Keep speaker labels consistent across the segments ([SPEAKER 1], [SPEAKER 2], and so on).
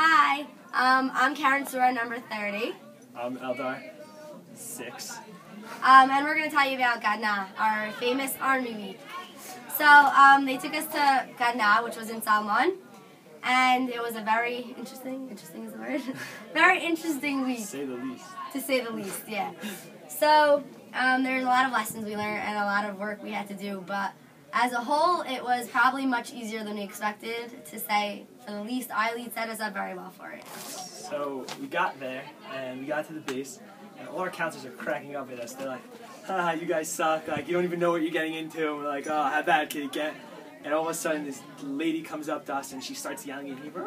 [SPEAKER 1] Hi, um, I'm Karen Srour, number 30.
[SPEAKER 2] I'm Eldar, six.
[SPEAKER 1] Um, and we're going to tell you about Gadna, our famous Army Week. So um, they took us to Gadna, which was in Salmon, and it was a very interesting, interesting is the word, very interesting week, To
[SPEAKER 2] Say the least.
[SPEAKER 1] to say the least, yeah. So um, there's a lot of lessons we learned and a lot of work we had to do, but as a whole, it was probably much easier than we expected. To say, for the least, iLead set us up very well for it.
[SPEAKER 2] So we got there and we got to the base, and all our counselors are cracking up at us. They're like, "Haha, you guys suck! Like you don't even know what you're getting into." And we're like, "Oh, how bad can it get?" And all of a sudden, this lady comes up to us and she starts yelling at people,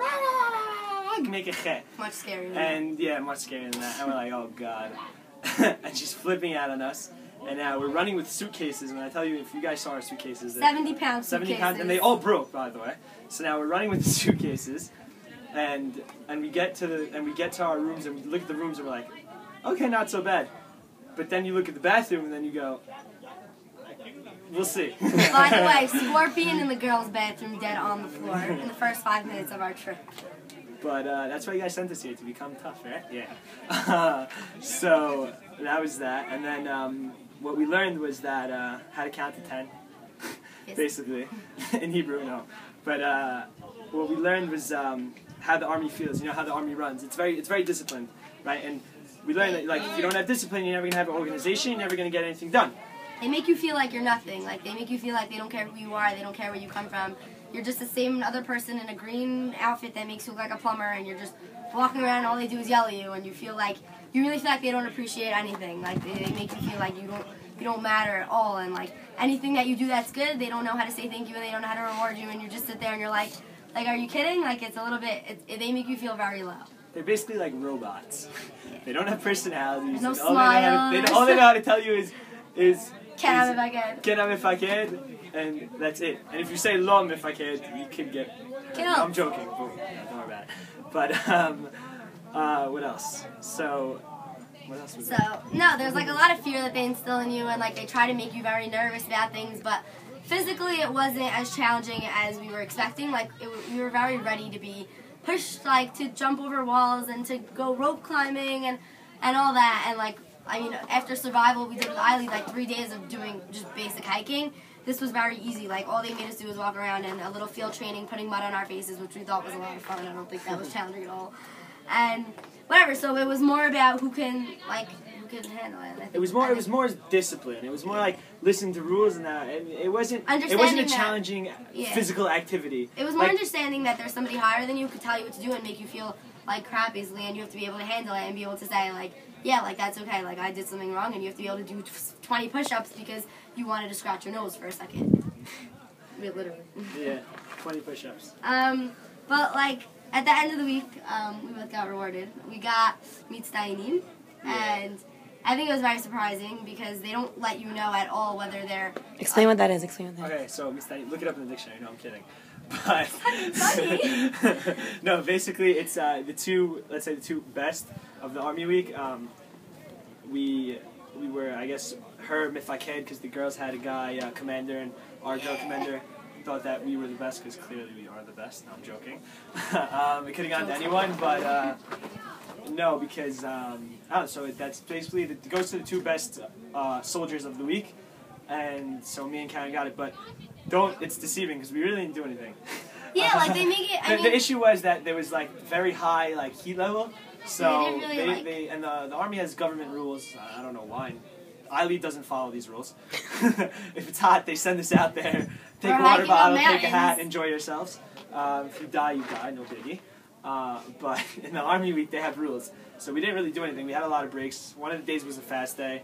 [SPEAKER 2] "Make a chet."
[SPEAKER 1] Much scarier.
[SPEAKER 2] And yeah, much scarier than that. And we're like, "Oh God!" and she's flipping out on us. And now we're running with suitcases. And I tell you, if you guys saw our suitcases,
[SPEAKER 1] 70 pounds.
[SPEAKER 2] 70 pounds, and they all broke, by the way. So now we're running with the suitcases, and and we get to the and we get to our rooms, and we look at the rooms, and we're like, okay, not so bad. But then you look at the bathroom, and then you go, we'll see.
[SPEAKER 1] By the way, Scorpion in the girls' bathroom dead on the floor in the first five minutes of our trip.
[SPEAKER 2] But uh, that's why you guys sent us here to become tough, right? Yeah. so that was that, and then um, what we learned was that uh, how to count to ten, basically, in Hebrew, no. But uh, what we learned was um, how the army feels. You know how the army runs. It's very, it's very disciplined, right? And we learned that like if you don't have discipline, you're never gonna have an organization. You're never gonna get anything done.
[SPEAKER 1] They make you feel like you're nothing. Like they make you feel like they don't care who you are. They don't care where you come from. You're just the same other person in a green outfit that makes you look like a plumber, and you're just walking around. All they do is yell at you, and you feel like you really feel like they don't appreciate anything. Like they, they make you feel like you don't you don't matter at all, and like anything that you do that's good, they don't know how to say thank you, and they don't know how to reward you, and you just sit there and you're like, like, are you kidding? Like it's a little bit. It, they make you feel very low.
[SPEAKER 2] They're basically like robots. They don't have personalities.
[SPEAKER 1] No
[SPEAKER 2] all they know how to- they- all they know how to tell you is is
[SPEAKER 1] Can't have if I can.
[SPEAKER 2] Get up if I can, and that's it. And if you say lom if I can, you can get.
[SPEAKER 1] Get.
[SPEAKER 2] I'm joking, but don't worry about it. But um, uh, what else? So, what else
[SPEAKER 1] So no, there's like a lot of fear that they instill in you, and like they try to make you very nervous about things. But physically, it wasn't as challenging as we were expecting. Like it, we were very ready to be pushed, like to jump over walls and to go rope climbing and and all that. And like I mean, after survival, we did with iLead like three days of doing just basic hiking. This was very easy. Like all they made us do was walk around and a little field training, putting mud on our faces, which we thought was a lot of fun. I don't think that was challenging at all. And whatever. So it was more about who can like who can handle it.
[SPEAKER 2] It was more. It was more discipline. It was more like listening to rules and that. It, it wasn't. It wasn't
[SPEAKER 1] Understanding
[SPEAKER 2] a
[SPEAKER 1] that-
[SPEAKER 2] challenging
[SPEAKER 1] Yeah.
[SPEAKER 2] physical activity.
[SPEAKER 1] It was more
[SPEAKER 2] Like,
[SPEAKER 1] understanding that there's somebody higher than you who could tell you what to do and make you feel like crap easily, and you have to be able to handle it and be able to say like, yeah, like that's okay. Like I did something wrong, and you have to be able to do 20 push-ups because you wanted to scratch your nose for a second. I literally.
[SPEAKER 2] Yeah, 20 push-ups.
[SPEAKER 1] Um, but like at the end of the week, um, we both got rewarded. We got mitzdayinim,
[SPEAKER 2] Yeah.
[SPEAKER 1] and I think it was very surprising because they don't let you know at all whether they're
[SPEAKER 3] Explain what that is. Explain what that is.
[SPEAKER 2] Okay, so Miss Danny, look it up in the dictionary. No, I'm kidding. But no, basically, it's uh, the two. Let's say the two best of the Army Week. Um, we we were, I guess, her Mifaked because the girls had a guy uh, commander and our girl commander thought that we were the best because clearly we are the best. No, I'm joking. um, it could have gone to anyone, but uh, no, because um, oh, so that's basically the, it goes to the two best uh, soldiers of the week, and so me and Karen got it, but don't. It's deceiving because we really didn't do anything.
[SPEAKER 1] Yeah, like, they make it- I
[SPEAKER 2] the,
[SPEAKER 1] mean-
[SPEAKER 2] the issue was that there was like very high like heat level, so
[SPEAKER 1] They really,
[SPEAKER 2] they,
[SPEAKER 1] like-
[SPEAKER 2] they and the, the army has government rules. I don't know why. ILEAD doesn't follow these rules. if it's hot, they send us out there. Take a water bottle, take a hat, enjoy yourselves. Um, if you die, you die, no biggie. Uh, but in the Army Week, they have rules. So we didn't really do anything. We had a lot of breaks. One of the days was a fast day.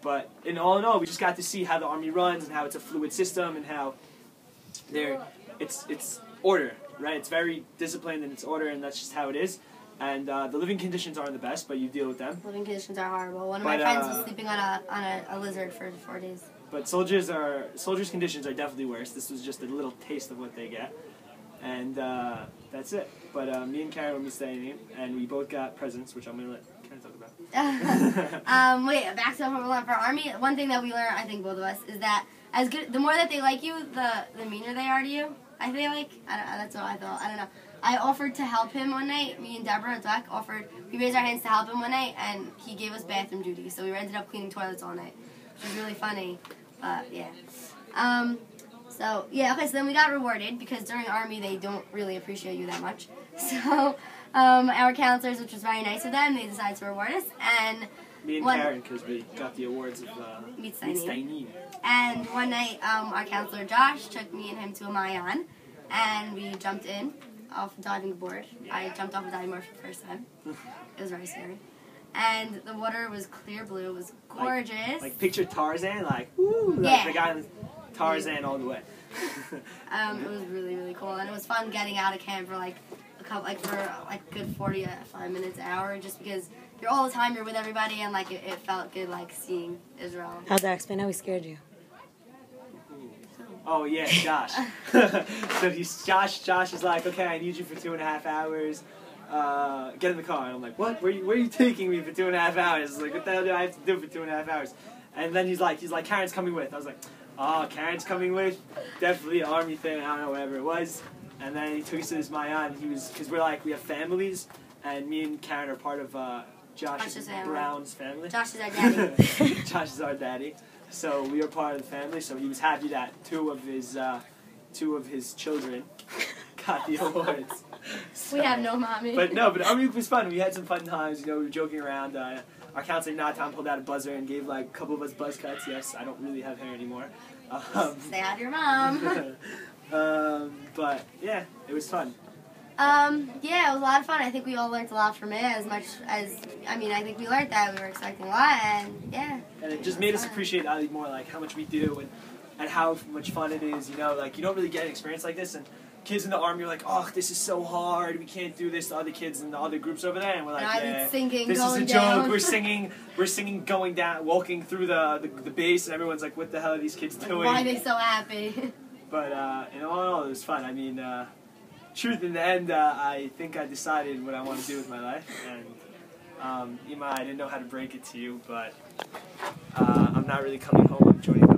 [SPEAKER 2] But in all in all, we just got to see how the Army runs and how it's a fluid system and how they're, it's, it's order, right? It's very disciplined and it's order, and that's just how it is. And uh, the living conditions aren't the best, but you deal with them.
[SPEAKER 1] living conditions are horrible. One of
[SPEAKER 2] But,
[SPEAKER 1] my friends
[SPEAKER 2] uh,
[SPEAKER 1] was sleeping on a on a, a lizard for four days.
[SPEAKER 2] But soldiers are soldiers' conditions are definitely worse. This was just a little taste of what they get, and uh, that's it. But uh, me and Karen will be staying in, and we both got presents, which I'm gonna let Karen talk about.
[SPEAKER 1] um, wait, back to One for Army. One thing that we learned, I think both of us, is that as good, the more that they like you, the the meaner they are to you. I feel like I don't, that's what I thought. I don't know, I offered to help him one night. Me and Deborah and Duck offered. We raised our hands to help him one night, and he gave us bathroom duty. So we ended up cleaning toilets all night, It was really funny. But yeah. Um, so yeah, okay. So then we got rewarded because during army they don't really appreciate you that much. So um, our counselors, which was very nice of them, they decided to reward us. And
[SPEAKER 2] Me and
[SPEAKER 1] One-
[SPEAKER 2] Karen, because we got the awards of uh, mitzdayinim.
[SPEAKER 1] And one night, um, our counselor Josh took me and him to a Mayan, and we jumped in off diving board. I jumped off a diving board for the first time. It was very scary. And the water was clear blue. It was gorgeous.
[SPEAKER 2] Like picture Tarzan, like woo, like
[SPEAKER 1] Yeah.
[SPEAKER 2] the guy in Tarzan all the way.
[SPEAKER 1] um, it was really really cool, and it was fun getting out of camp for like a couple, like for like a good forty five minutes an hour, just because you're all the time you're with everybody, and like it, it felt good like seeing Israel.
[SPEAKER 3] How'd that explain how he scared you?
[SPEAKER 2] Oh yeah, Josh. so he's Josh. Josh is like, okay, I need you for two and a half hours. Uh, get in the car. And I'm like, what? Where, you, where are you taking me for two and a half hours? Like, what the hell do I have to do for two and a half hours? And then he's like, he's like, Karen's coming with. I was like, oh, Karen's coming with. Definitely army thing. I don't know, whatever it was. And then he took us to this Mayan. He was because we're like we have families, and me and Karen are part of uh, Josh
[SPEAKER 1] Josh's family.
[SPEAKER 2] Brown's family.
[SPEAKER 1] Josh is our daddy.
[SPEAKER 2] Josh is our daddy. So we are part of the family. So he was happy that two of his uh, two of his children got the awards.
[SPEAKER 1] we have no mommy.
[SPEAKER 2] But no, but Army Week was fun. We had some fun times. You know, we were joking around. Uh, our counselor Natan pulled out a buzzer and gave like a couple of us buzz cuts. Yes, I don't really have hair anymore. Um,
[SPEAKER 1] Say hi to your mom.
[SPEAKER 2] um, but yeah, it was fun.
[SPEAKER 1] Um, yeah, it was a lot of fun. I think we all learned a lot from it as much as, I mean, I think we learned that. We were expecting a lot, and yeah.
[SPEAKER 2] and it just made us appreciate iLead more, like how much we do and, and how much fun it is. You know, like you don't really get an experience like this, and kids in the army are like, oh, this is so hard. We can't do this to other kids in the other groups over there, and we're like,
[SPEAKER 1] And
[SPEAKER 2] yeah,
[SPEAKER 1] was thinking,
[SPEAKER 2] this is a
[SPEAKER 1] going
[SPEAKER 2] joke. We're singing, we're singing, going down, walking through the, the the base, and everyone's like, what the hell are these kids doing?
[SPEAKER 1] Why are they so happy?
[SPEAKER 2] But uh, in all in all, it was fun. I mean, uh, truth in the end, uh, I think I decided what I want to do with my life, and um, Ima, I didn't know how to break it to you, but uh, I'm not really coming home. I'm joining